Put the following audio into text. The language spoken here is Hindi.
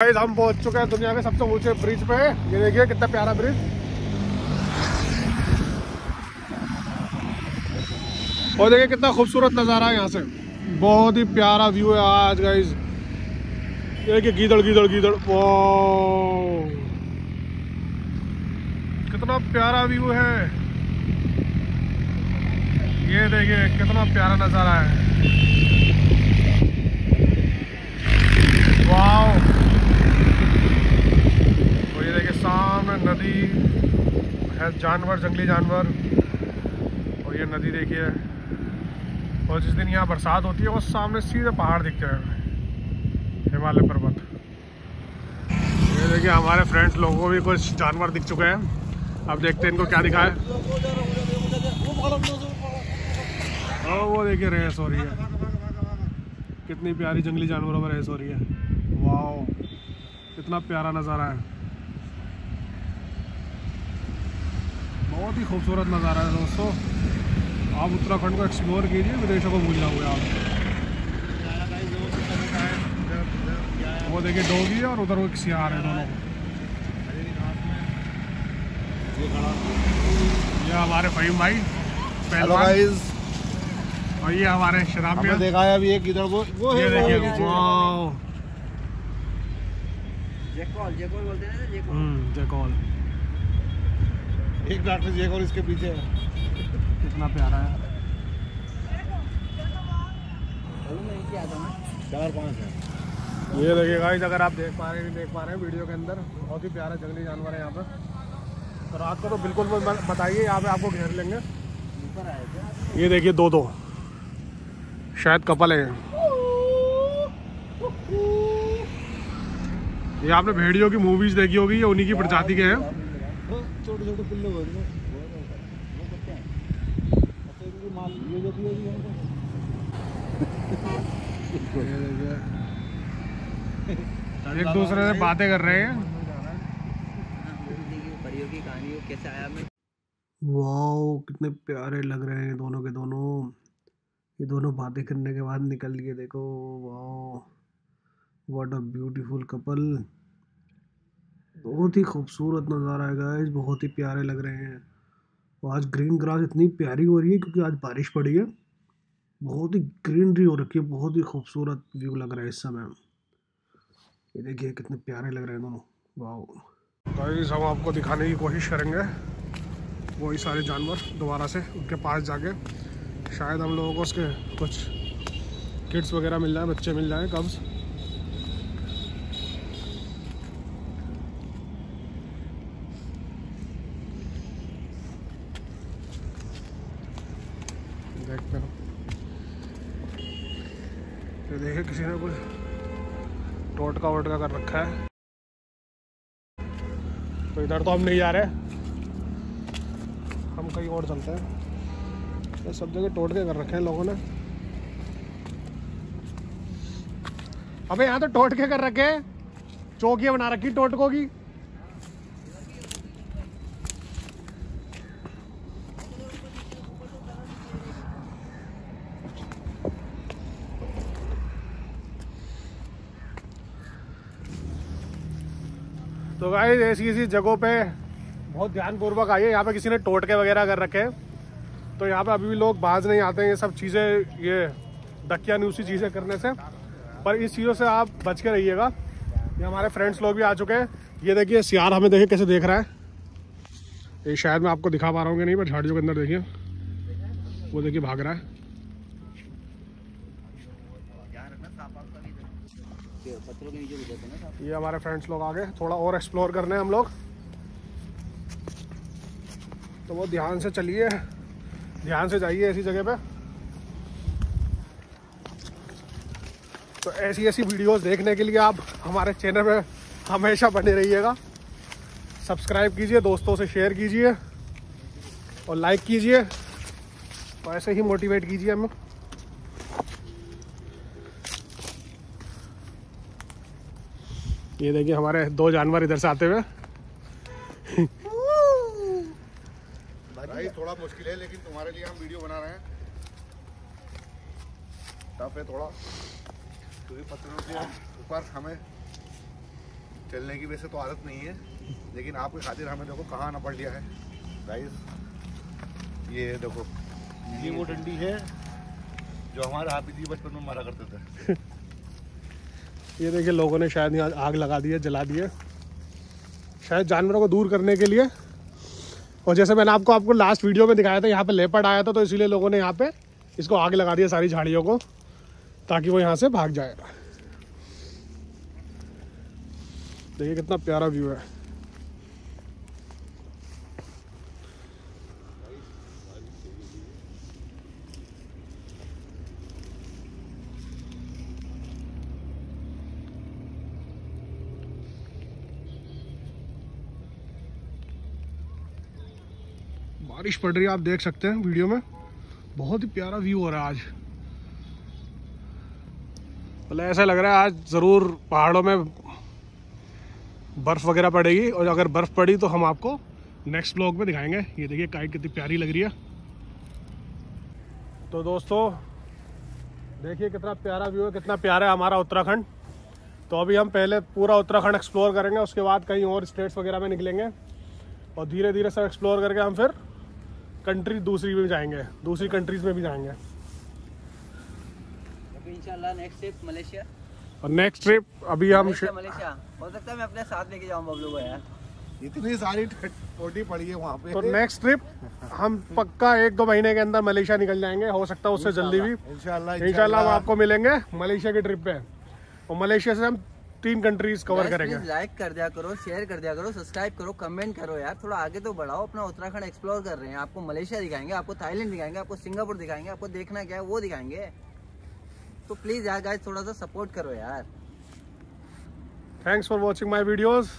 गाइस हम पहुँच चुके हैं दुनिया के सबसे ऊँचे ब्रिज पे। ये देखिए कितना प्यारा ब्रिज और देखिए कितना खूबसूरत नज़ारा है यहाँ से। बहुत ही प्यारा व्यू है आज गाइस ये देखिए गीदड़ गीदड़ गीदड़। वाह कितना प्यारा व्यू है। ये देखिए कितना प्यारा नज़ारा है वाह और ये देखिए सामने नदी है जानवर, जंगली जानवर। और ये नदी देखिए। और जिस दिन यहाँ बरसात होती है, वो सामने सीधे पहाड़ दिखते हैं। हिमालय पर्वत। ये देखिए, हमारे फ्रेंड्स लोगों को भी कुछ जानवर दिख चुके हैं। अब देखते हैं इनको क्या दिखा है। और वो देखिए, रेस हो रही है। कितनी प्यारी जंगली जानवरों में रेस हो रही है। वाह कितना प्यारा नज़ारा है। बहुत ही खूबसूरत नज़ारा है दोस्तों। आप उत्तराखंड को एक्सप्लोर कीजिए विदेशों को भूलना हुआ आप। वो देखिए डोगी है और उधर वो एक सियार है दोनों। ये हमारे फहीम भाई हेलो गाइस और ये हमारे शराब हमने देखा है अभी एक इधर को। वो है ये वो देखिए है पीछे। जेकॉल जेकॉल बोलते हैं ना जेकॉल हम्म जयकॉल। एक डॉक्टर जी और इसके पीछे है। कितना प्यारा है। चार पाँच है। ये देखिए गाइस अगर आप देख पा रहे हैं देख पा रहे हैं वीडियो के अंदर बहुत ही प्यारा जंगली जानवर है यहाँ पर। तो रात को तो बिल्कुल बताइए यहाँ पे आपको घेर लेंगे। ये देखिए दो दो। शायद कपल है ये। आपने भेड़ियों की मूवीज़ देखी होगी ये उन्हीं की प्रजाति के हैं। छोटे छोटे पिल्ले हो रहे वो करते हैं अच्छा इनकी माल ये जो भी है ये एक दूसरे से बातें कर रहे हैं। ज़िंदगी की परियों की कहानी वो कैसे आया मैं वाओ कितने प्यारे लग रहे हैं दोनों के दोनों। ये दोनों बातें करने के बाद निकल लिए देखो wow. What a beautiful couple बहुत ही खूबसूरत नज़ारा है गाइस बहुत ही प्यारे लग रहे हैं। और आज ग्रीन ग्रास इतनी प्यारी हो रही है क्योंकि आज बारिश पड़ी है। बहुत ही ग्रीनरी हो रखी है, बहुत ही खूबसूरत व्यू लग रहा है इस समय। ये देखिए कितने प्यारे लग रहे हैं दोनों। वाह गाइस हम आपको दिखाने की कोशिश करेंगे, वही सारे जानवर दोबारा से उनके पास जाके। शायद हम लोगों को उसके कुछ किड्स वगैरह मिल जाए, बच्चे मिल जाए कब्ज देखते हैं ये देखिए किसी ने कुछ टोटका वोटका कर रखा है। तो इधर तो हम नहीं जा रहे। हम कहीं और चलते हैं। तो सब जगह टोटके कर रखे हैं लोगों ने। अबे यहाँ तो टोटके कर रखे हैं। चौकियाँ बना रखी टोटकों की। तो गाइस ऐसी ऐसी जगहों पे बहुत ध्यानपूर्वक आइए। यहाँ पे किसी ने टोटके वगैरह कर रखे हैं। तो यहाँ पे अभी भी लोग बाज नहीं आते हैं। ये सब चीज़ें, ये डकिया न्यूसी चीज़ें करने से। पर इस चीज़ों से आप बच के रहिएगा। ये हमारे फ्रेंड्स लोग भी आ चुके हैं। ये देखिए, सियार हमें देखिए कैसे देख रहा है। ये शायद मैं आपको दिखा पा रहा हूँ नहीं, पर झाड़ियों के अंदर देखिए। वो देखिए भाग रहा है पत्थरों के नीचे भी देते हैं ना ये हमारे फ्रेंड्स लोग आ गए थोड़ा और एक्सप्लोर करने हम लोग। तो वो ध्यान से चलिए, ध्यान से जाइए ऐसी जगह पे। तो ऐसी ऐसी वीडियोस देखने के लिए आप हमारे चैनल पे हमेशा बने रहिएगा। सब्सक्राइब कीजिए, दोस्तों से शेयर कीजिए और लाइक कीजिए और ऐसे ही मोटिवेट कीजिए हमें ये देखिए हमारे दो जानवर इधर से आते हुए। भाई थोड़ा मुश्किल है लेकिन तुम्हारे लिए हम वीडियो बना रहे हैं। टफ है थोड़ा क्योंकि पत्थरों के ऊपर हमें चलने की वैसे तो आदत नहीं है लेकिन आपके खातिर हमें देखो कहाँ आना पड़ लिया है। गाइस ये देखो ये वो डंडी है जो हमारे हाथी जी बचपन में मारा करते थे। ये देखिए, लोगों ने शायद यहाँ आग लगा दी है, जला दी है। शायद जानवरों को दूर करने के लिए। और जैसे मैंने आपको आपको लास्ट वीडियो में दिखाया था, यहाँ पे लेपर्ड आया था तो इसीलिए लोगों ने यहाँ पे इसको आग लगा दी है सारी झाड़ियों को, ताकि वो यहाँ से भाग जाए। देखिए, कितना प्यारा व्यू है। बारिश पड़ रही है, आप देख सकते हैं वीडियो में। बहुत ही प्यारा व्यू हो रहा है आज। मतलब ऐसा लग रहा है, आज ज़रूर पहाड़ों में बर्फ़ वगैरह पड़ेगी, और अगर बर्फ़ पड़ी तो हम आपको नेक्स्ट ब्लॉग में दिखाएँगे। ये देखिए काइट कितनी प्यारी लग रही है। तो दोस्तों, देखिए कितना प्यारा व्यू है, कितना प्यारा है हमारा उत्तराखंड। तो अभी हम पहले पूरा उत्तराखंड एक्सप्लोर करेंगे, उसके बाद कहीं और स्टेट्स वगैरह में निकलेंगे, और धीरे धीरे सब एक्सप्लोर करके हम फिर कंट्री दूसरी में जाएँगे दूसरी कंट्रीज़ में भी जाएँगे। Next trip Malaysia. और नेक्स्ट ट्रिप अभी हम मलेशिया मलेशिया। हो सकता है मैं अपने साथ लेके जाऊँ बबलू को यार। इतनी सारी पोटी पड़ी है वहाँ पे। तो नेक्स्ट ट्रिप हम पक्का एक दो महीने के अंदर मलेशिया निकल जाएँगे हो सकता है उससे जल्दी भी। इंशाल्लाह इंशाल्लाह हम आपको मिलेंगे मलेशिया की ट्रिप पे। और मलेशिया से हम तीन कंट्रीज़ कवर करेंगे। लाइक कर दिया करो शेयर कर दिया करो सब्सक्राइब करो कमेंट करो यार। थोड़ा आगे तो बढ़ाओ अपना उत्तराखंड एक्सप्लोर कर रहे हैं। आपको मलेशिया दिखाएँगे आपको थाईलैंड दिखाएँगे आपको सिंगापुर दिखाएँगे आपको देखना क्या है वो दिखाएँगे। तो प्लीज़ यार गाइस थोड़ा सा सपोर्ट करो यार। Thanks for watching my videos